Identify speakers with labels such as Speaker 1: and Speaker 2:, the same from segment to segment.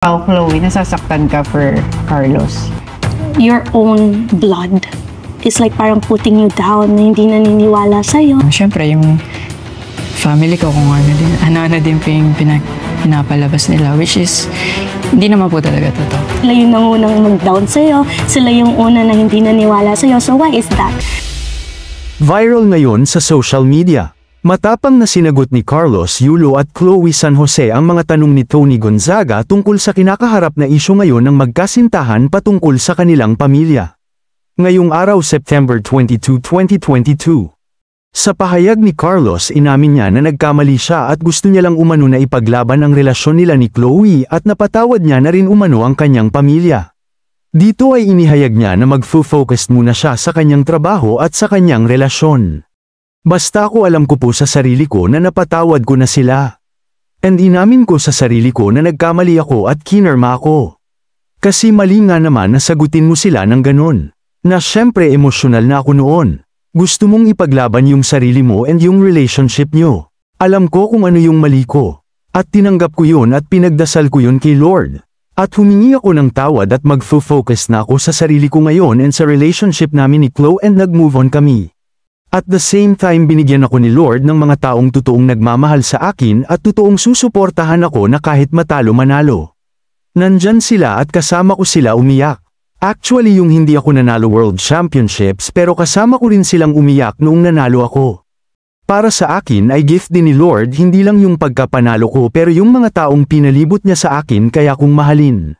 Speaker 1: Ikaw, Chloe, nasasaktan ka for Carlos.
Speaker 2: Your own blood is like parang putting you down na hindi naniniwala sa'yo.
Speaker 3: Siyempre, yung family ko kung ano din, ano-ano din po yung pinag, pinapalabas nila, which is, hindi naman po talaga totoo.
Speaker 2: Sila yung nangunang mag-down sa'yo. Sila yung una na hindi naniwala sa'yo. So why is that?
Speaker 4: Viral ngayon sa social media. Matapang na sinagot ni Carlos Yulo at Chloe San Jose ang mga tanong ni Tony Gonzaga tungkol sa kinakaharap na isyu ngayon ng magkasintahan patungkol sa kanilang pamilya. Ngayong araw September 22, 2022. Sa pahayag ni Carlos inamin niya na nagkamali siya at gusto niya lang umano na ipaglaban ang relasyon nila ni Chloe at napatawad niya na rin umano ang kanyang pamilya. Dito ay inihayag niya na mag-focus muna siya sa kanyang trabaho at sa kanyang relasyon. Basta ako alam ko po sa sarili ko na napatawad ko na sila. And inamin ko sa sarili ko na nagkamali ako at kinarma ako. Kasi mali nga naman na sagutin mo sila ng ganon. Na syempre emosyonal na ako noon. Gusto mong ipaglaban yung sarili mo and yung relationship nyo. Alam ko kung ano yung mali ko. At tinanggap ko yun at pinagdasal ko yun kay Lord. At humingi ako ng tawad at mag-focus na ako sa sarili ko ngayon and sa relationship namin ni Chloe and nag-move on kami. At the same time binigyan ako ni Lord ng mga taong totoong nagmamahal sa akin at totoong susuportahan ako na kahit matalo manalo. Nandyan sila at kasama ko sila umiyak. Actually yung hindi ako nanalo World Championships pero kasama ko rin silang umiyak noong nanalo ako. Para sa akin ay gift din ni Lord hindi lang yung pagkapanalo ko pero yung mga taong pinalibot niya sa akin kaya kong mahalin.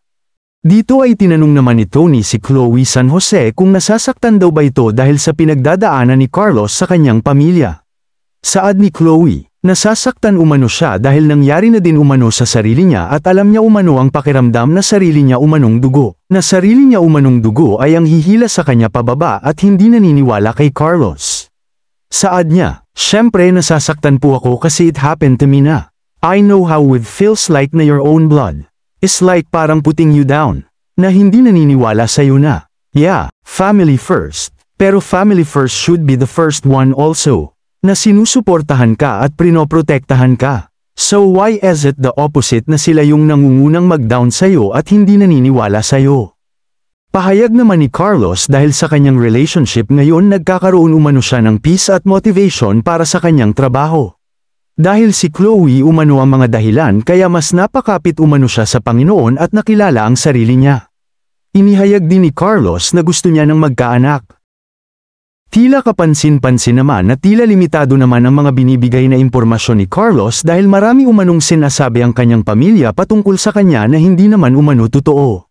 Speaker 4: Dito ay tinanong naman ni Tony si Chloe San Jose kung nasasaktan daw ba ito dahil sa pinagdadaanan ni Carlos sa kanyang pamilya. Saad ni Chloe, nasasaktan umano siya dahil nangyari na din umano sa sarili niya at alam niya umano ang pakiramdam na sarili niya umanong dugo. Na sarili niya umanong dugo ay ang hihila sa kanya pababa at hindi naniniwala kay Carlos. Saad niya, syempre nasasaktan po ako kasi it happened to me na. I know how it feels like na your own blood is like parang putting you down, na hindi naniniwala sa'yo na. Yeah, family first, pero family first should be the first one also, na sinusuportahan ka at prinoprotektahan ka. So why is it the opposite na sila yung nangungunang mag-down sa'yo at hindi naniniwala sa'yo? Pahayag naman ni Carlos dahil sa kanyang relationship ngayon nagkakaroon umano siya ng peace at motivation para sa kanyang trabaho. Dahil si Chloe umano ang mga dahilan kaya mas napakapit umano siya sa Panginoon at nakilala ang sarili niya. Inihayag din ni Carlos na gusto niya ng magkaanak. Tila kapansin-pansin naman na tila limitado naman ang mga binibigay na impormasyon ni Carlos dahil marami umanong sinasabi ang kanyang pamilya patungkol sa kanya na hindi naman umano totoo.